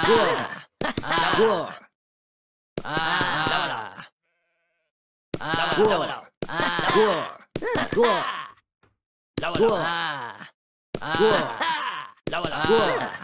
过，过，啊，过，啊过，啊过，过，过，啊过，过。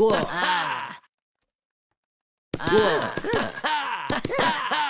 Whoa. Ah. Whoa. Ah. Ah.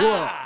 우와